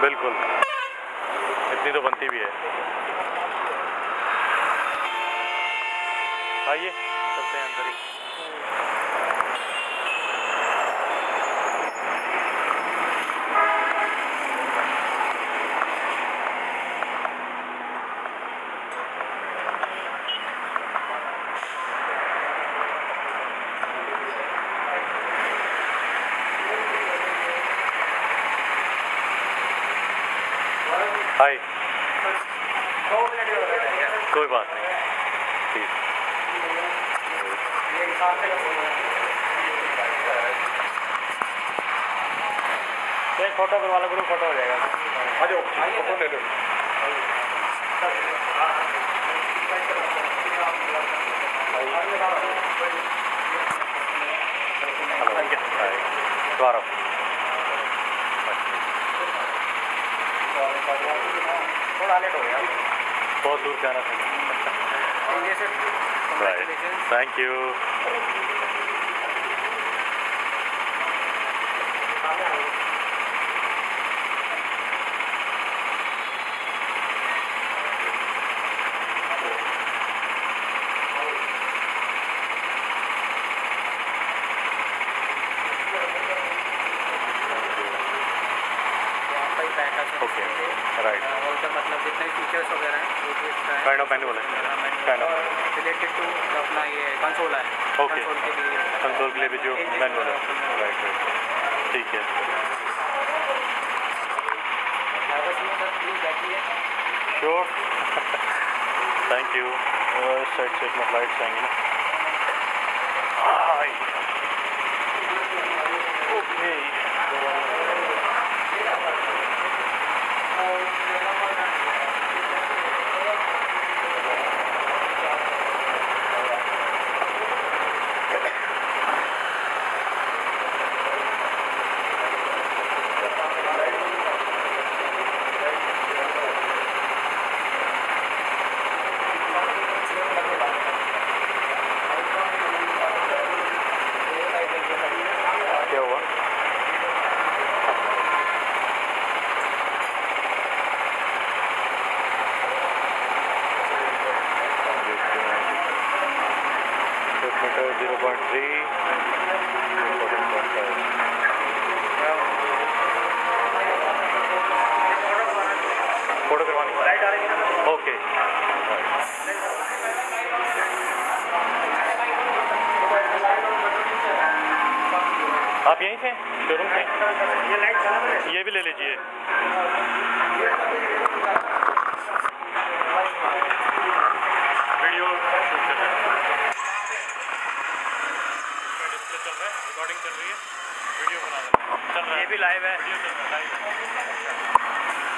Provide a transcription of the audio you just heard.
बिल्कुल। इतनी तो बनती भी है। आइए चलते हैं अंदर ही। हाय कोई बात नहीं ठीक एक फ़ोटो करवा लो ग्रुप फ़ोटो हो जाएगा। आ जाओ फ़ोटो ले लो। हाय थोड़ा लेट हो गया। बहुत दूर जाना था. थैंक यू था ओके राइट और मतलब जितने फीचर्स वगैरह हैं वो भी अच्छा है। Kind of manual kind of related to अपना ये कंसोल है। Okay. कंसोल के लिए। कंसोल के लिए भी जो मैनुअल है। राइट राइट ठीक है। श्योर थैंक यू साइड से अपना फ्लाइट्स आएँगे ना हाय ओके क्या हुआ meter zero point three photo करवानी ओके आप यहीं थे? शोरूम से ये भी ले लीजिए वीडियो शूट कर रहे हैं डिस्प्ले चल रहा है रिकॉर्डिंग चल रही है। वीडियो बना रहे हैं चल रहा है। ये भी लाइव है। वीडियो चल रहा है लाइव है।